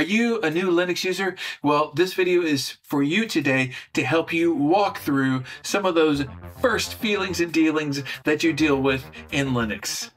Are you a new Linux user? Well, this video is for you today to help you walk through some of those first feelings and dealings that you deal with in Linux.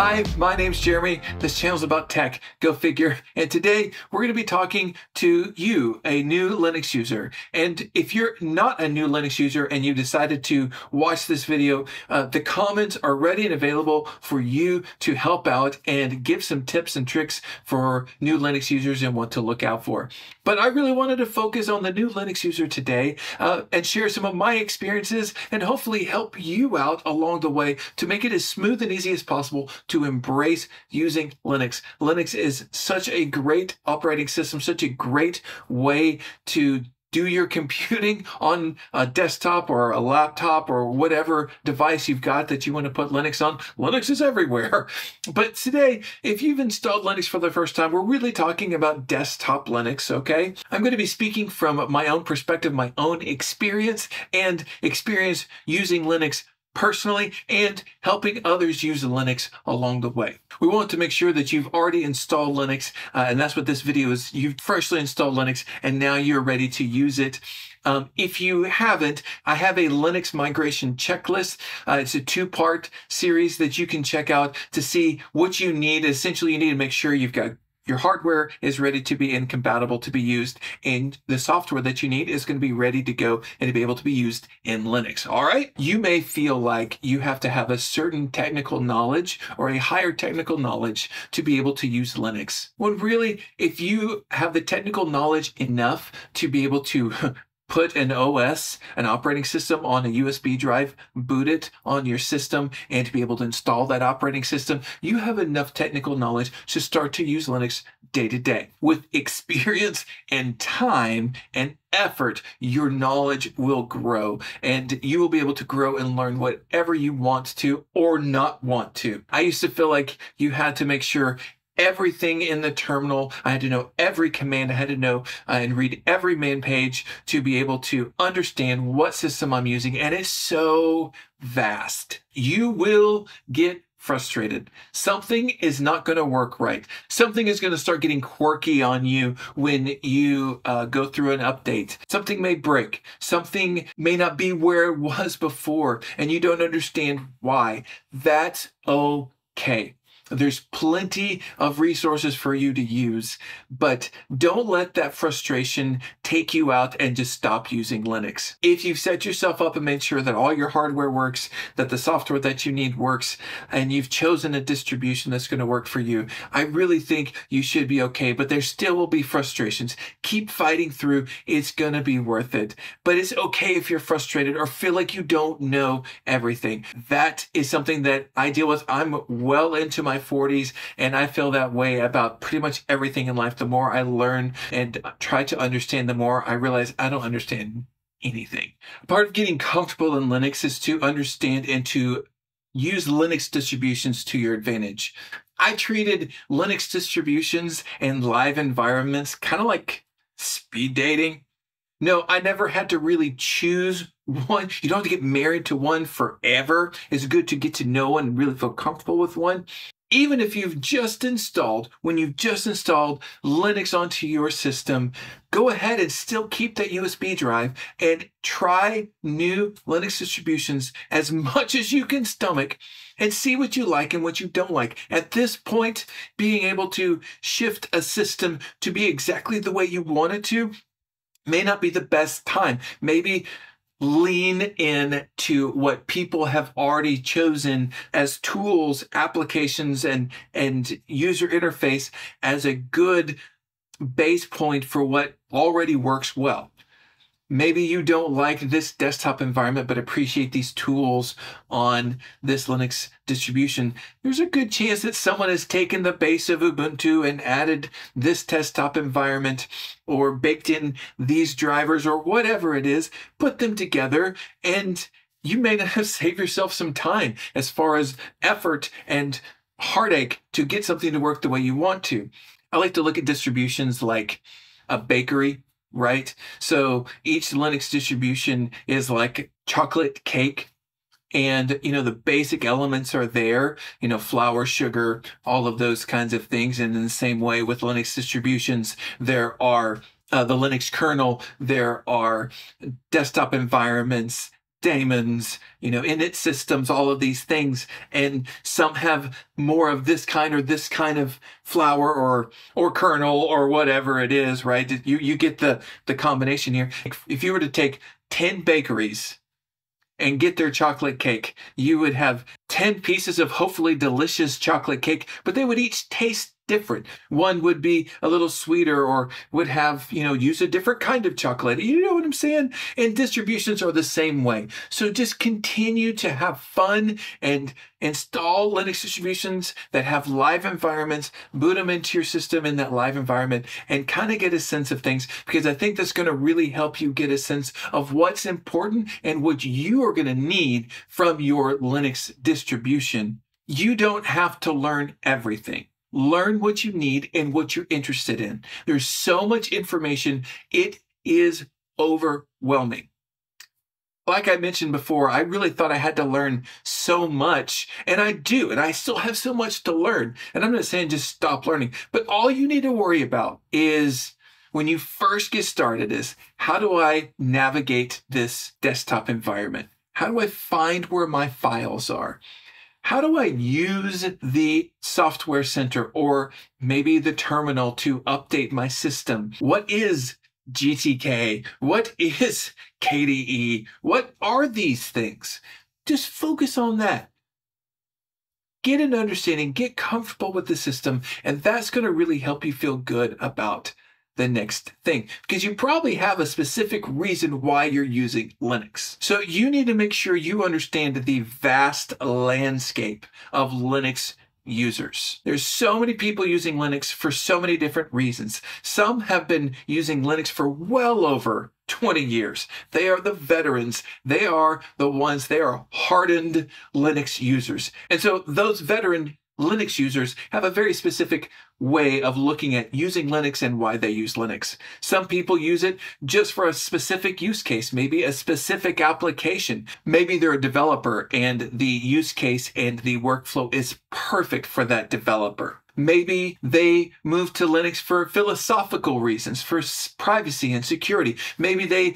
Hi, my name's Jeremy. This channel's about tech, go figure. And today we're going to be talking to you, a new Linux user. And if you're not a new Linux user and you decided to watch this video, uh, the comments are ready and available for you to help out and give some tips and tricks for new Linux users and what to look out for. But I really wanted to focus on the new Linux user today uh, and share some of my experiences and hopefully help you out along the way to make it as smooth and easy as possible to embrace using Linux. Linux is such a great operating system, such a great way to do your computing on a desktop or a laptop or whatever device you've got that you want to put Linux on. Linux is everywhere. But today, if you've installed Linux for the first time, we're really talking about desktop Linux, okay? I'm going to be speaking from my own perspective, my own experience, and experience using Linux personally and helping others use Linux along the way. We want to make sure that you've already installed Linux, uh, and that's what this video is. You've freshly installed Linux, and now you're ready to use it. Um, if you haven't, I have a Linux migration checklist. Uh, it's a two-part series that you can check out to see what you need. Essentially, you need to make sure you've got your hardware is ready to be incompatible to be used, and the software that you need is going to be ready to go and to be able to be used in Linux. All right. You may feel like you have to have a certain technical knowledge or a higher technical knowledge to be able to use Linux. When really, if you have the technical knowledge enough to be able to put an OS, an operating system on a USB drive, boot it on your system, and to be able to install that operating system, you have enough technical knowledge to start to use Linux day to day. With experience and time and effort, your knowledge will grow and you will be able to grow and learn whatever you want to or not want to. I used to feel like you had to make sure everything in the terminal. I had to know every command. I had to know uh, and read every man page to be able to understand what system I'm using. And it's so vast. You will get frustrated. Something is not going to work right. Something is going to start getting quirky on you when you uh, go through an update. Something may break. Something may not be where it was before, and you don't understand why. That's okay. There's plenty of resources for you to use, but don't let that frustration take you out and just stop using Linux. If you've set yourself up and made sure that all your hardware works, that the software that you need works, and you've chosen a distribution that's going to work for you, I really think you should be okay, but there still will be frustrations. Keep fighting through. It's going to be worth it. But it's okay if you're frustrated or feel like you don't know everything. That is something that I deal with. I'm well into my my 40s, and I feel that way about pretty much everything in life. The more I learn and try to understand, the more I realize I don't understand anything. Part of getting comfortable in Linux is to understand and to use Linux distributions to your advantage. I treated Linux distributions and live environments kind of like speed dating. No, I never had to really choose one. You don't have to get married to one forever. It's good to get to know one and really feel comfortable with one even if you've just installed, when you've just installed Linux onto your system, go ahead and still keep that USB drive and try new Linux distributions as much as you can stomach and see what you like and what you don't like. At this point, being able to shift a system to be exactly the way you want it to may not be the best time. Maybe lean in to what people have already chosen as tools, applications, and, and user interface as a good base point for what already works well. Maybe you don't like this desktop environment, but appreciate these tools on this Linux distribution. There's a good chance that someone has taken the base of Ubuntu and added this desktop environment or baked in these drivers or whatever it is, put them together, and you may have saved yourself some time as far as effort and heartache to get something to work the way you want to. I like to look at distributions like a bakery right? So each Linux distribution is like chocolate cake. and you know the basic elements are there you know flour sugar all of those kinds of things and in the same way with linux distributions there are uh, the linux kernel there are desktop environments daemons, you know, init systems, all of these things. And some have more of this kind or this kind of flour or or kernel or whatever it is, right? You you get the the combination here. If you were to take 10 bakeries and get their chocolate cake, you would have 10 pieces of hopefully delicious chocolate cake, but they would each taste different. One would be a little sweeter or would have, you know, use a different kind of chocolate. You know what I'm saying? And distributions are the same way. So just continue to have fun and install Linux distributions that have live environments, boot them into your system in that live environment and kind of get a sense of things because I think that's going to really help you get a sense of what's important and what you are going to need from your Linux distribution. Distribution, you don't have to learn everything. Learn what you need and what you're interested in. There's so much information. It is overwhelming. Like I mentioned before, I really thought I had to learn so much, and I do, and I still have so much to learn. And I'm not saying just stop learning, but all you need to worry about is when you first get started is how do I navigate this desktop environment? How do I find where my files are? how do I use the software center or maybe the terminal to update my system? What is GTK? What is KDE? What are these things? Just focus on that. Get an understanding, get comfortable with the system, and that's going to really help you feel good about the next thing because you probably have a specific reason why you're using Linux. So you need to make sure you understand the vast landscape of Linux users. There's so many people using Linux for so many different reasons. Some have been using Linux for well over 20 years. They are the veterans. They are the ones, they are hardened Linux users. And so those veteran Linux users have a very specific way of looking at using Linux and why they use Linux. Some people use it just for a specific use case, maybe a specific application. Maybe they're a developer and the use case and the workflow is perfect for that developer. Maybe they move to Linux for philosophical reasons, for privacy and security. Maybe they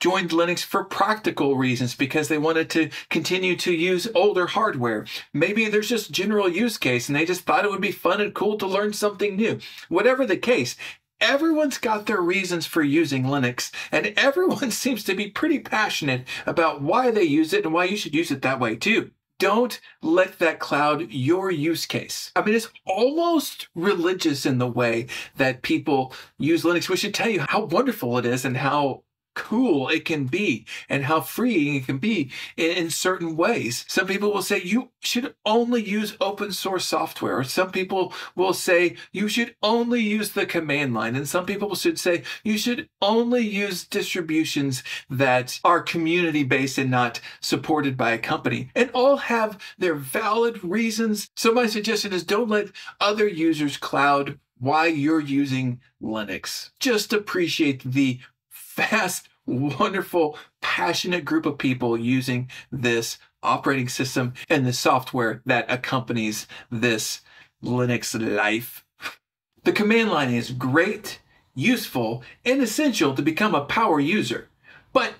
joined Linux for practical reasons because they wanted to continue to use older hardware. Maybe there's just general use case and they just thought it would be fun and cool to learn something new. Whatever the case, everyone's got their reasons for using Linux, and everyone seems to be pretty passionate about why they use it and why you should use it that way too. Don't let that cloud your use case. I mean, it's almost religious in the way that people use Linux. We should tell you how wonderful it is and how cool it can be and how freeing it can be in, in, certain ways. Some people will say you should only use open source software, some people will say you should only use the command line, and some people should say you should only use distributions that are community based and not supported by a company, and all have their valid reasons. So, my suggestion is don't let other users cloud why you're using Linux. Just appreciate the fast, wonderful, passionate group of people using this operating system and the software that accompanies this Linux life. The command line is great, useful, and essential to become a power user, but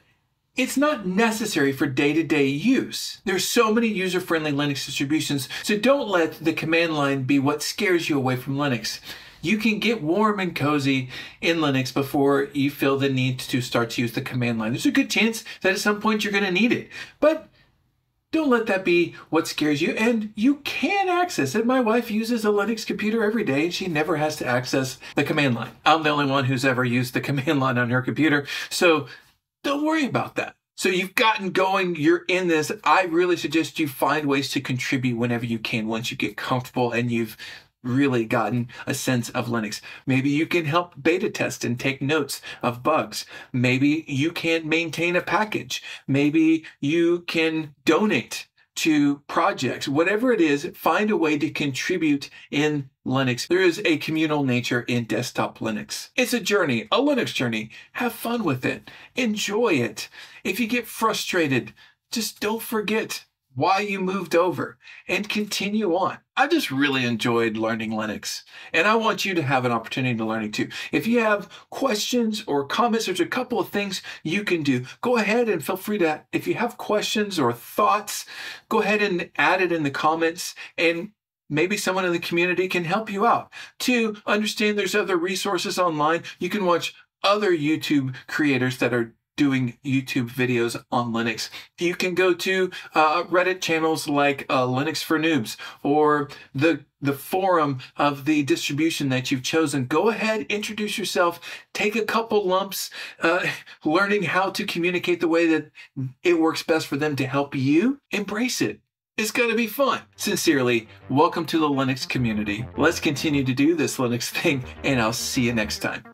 it's not necessary for day-to-day use. There's so many user-friendly Linux distributions, so don't let the command line be what scares you away from Linux you can get warm and cozy in Linux before you feel the need to start to use the command line. There's a good chance that at some point you're going to need it. But don't let that be what scares you. And you can access it. My wife uses a Linux computer every day and she never has to access the command line. I'm the only one who's ever used the command line on her computer. So don't worry about that. So you've gotten going, you're in this. I really suggest you find ways to contribute whenever you can once you get comfortable and you've really gotten a sense of Linux. Maybe you can help beta test and take notes of bugs. Maybe you can maintain a package. Maybe you can donate to projects. Whatever it is, find a way to contribute in Linux. There is a communal nature in desktop Linux. It's a journey, a Linux journey. Have fun with it. Enjoy it. If you get frustrated, just don't forget why you moved over, and continue on. I just really enjoyed learning Linux, and I want you to have an opportunity to learn it too. If you have questions or comments, there's a couple of things you can do. Go ahead and feel free to, if you have questions or thoughts, go ahead and add it in the comments and maybe someone in the community can help you out. To understand there's other resources online. You can watch other YouTube creators that are doing YouTube videos on Linux. You can go to uh, Reddit channels like uh, Linux for Noobs or the the forum of the distribution that you've chosen. Go ahead, introduce yourself, take a couple lumps, uh, learning how to communicate the way that it works best for them to help you. Embrace it. It's going to be fun. Sincerely, welcome to the Linux community. Let's continue to do this Linux thing, and I'll see you next time.